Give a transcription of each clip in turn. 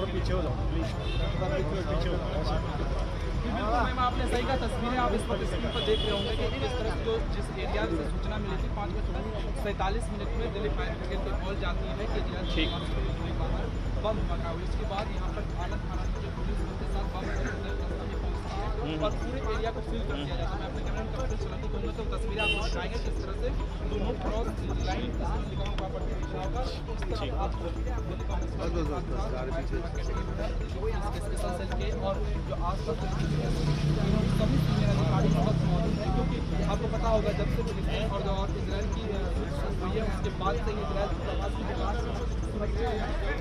थोड़ा पीछे हो जाओ प्लीज़ पीछे हो जाओ बिल्कुल मैम आपने सही कहा तस्वीरें आप इस वक्त स्क्रीन पर देख रहे होंगे कि किस तरह जो जिस एरिया से सूचना मिली थी पाँच बज सैंतालीस मिनट में दिल्ली फायर ब्रिगेड की कॉल जाती है कि जिला बाहर बम धमाका हुआ इसके बाद यहाँ पर आनंद थाना की जो पुलिस उनके साथ बम रास्ता है। और पूरे एरिया को सील कर दिया जाता है। मैं अपने कैमरे में दूँ दोनों तो तस्वीरें दिखाएँगे जिस तरह से दोनों क्रॉस लाइन लिखा हुआ पड़ती दिखा होगा उस तरह आप और जो। आसपास के सभी बहुत मौजूद है क्योंकि आपको पता होगा जब से फिलिस्तीन और इसराइल की हुई है उसके बाद से इसराइल की प्रवासी विकास सुरक्षा है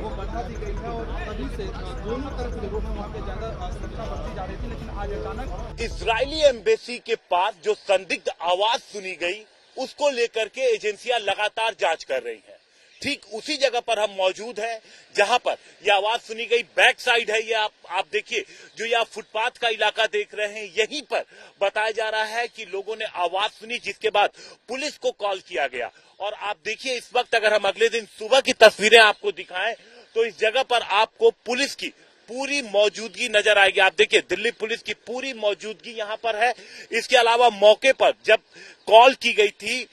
वो बढ़ा दी गई है और तभी से दोनों तरफ़ लोगों में वहाँ पे ज़्यादा सुरक्षा बढ़ती जा रही थी, लेकिन आज अचानक इसराइली एम्बेसी के पास जो संदिग्ध आवाज़ सुनी गई, उसको लेकर के एजेंसियाँ लगातार जाँच कर रही हैं। ठीक उसी जगह पर हम मौजूद हैं, जहाँ पर यह आवाज़ सुनी गई, बैक साइड है ये आप आप देखिए, जो ये फुटपाथ का इलाका देख रहे हैं, यहीं पर बताया जा रहा है कि लोगों ने आवाज़ सुनी, जिसके बाद पुलिस को कॉल किया गया। और आप देखिए, इस वक्त अगर हम अगले दिन सुबह की तस्वीरें आपको दिखाएँ तो इस जगह पर आपको पुलिस की पूरी मौजूदगी नज़र आएगी। आप देखिए, दिल्ली पुलिस की पूरी मौजूदगी यहाँ पर है। इसके अलावा मौके पर जब कॉल की गई थी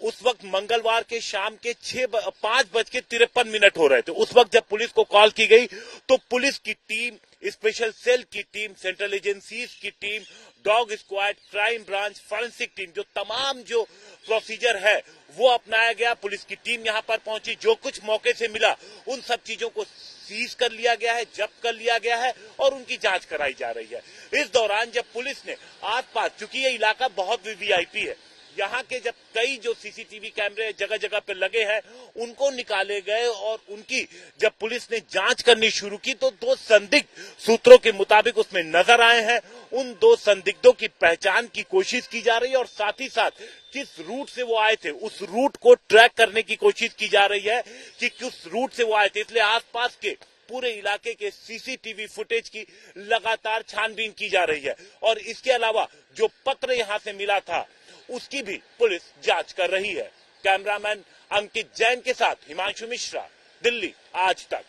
उस वक्त मंगलवार के शाम के छह पाँच बज के तिरपन मिनट हो रहे थे। उस वक्त जब पुलिस को कॉल की गई तो पुलिस की टीम, स्पेशल सेल की टीम, सेंट्रल एजेंसीज की team, dog squad, crime branch, forensic team, जो तमाम जो प्रोसीजर है, वो अपनाया गया। पुलिस की टीम यहाँ पर पहुँची। जो कुछ मौके से मिला, उन सब चीज़ों को सीज कर लिया गया है जब्त कर लिया गया है, और उनकी जाँच कराई जा रही है। इस दौरान जब पुलिस ने आसपास, चूँकि ये इलाका बहुत वीवीआईपी है यहाँ के जब कई जो सीसीटीवी कैमरे जगह जगह पे लगे हैं, उनको निकाले गए और उनकी जब पुलिस ने जाँच करनी शुरू की तो दो संदिग्ध सूत्रों के मुताबिक उसमें नज़र आए हैं। उन दो संदिग्धों की पहचान की कोशिश की जा रही है और साथ ही साथ किस रूट से वो आए थे, उस रूट को ट्रैक करने की कोशिश की जा रही है कि किस रूट से वो आए थे। इसलिए आसपास के पूरे इलाके के सीसीटीवी फुटेज की लगातार छानबीन की जा रही है। और इसके अलावा जो पत्र यहाँ से मिला था उसकी भी पुलिस जाँच कर रही है। कैमरामैन अंकित जैन के साथ हिमांशु मिश्रा, दिल्ली, आज तक।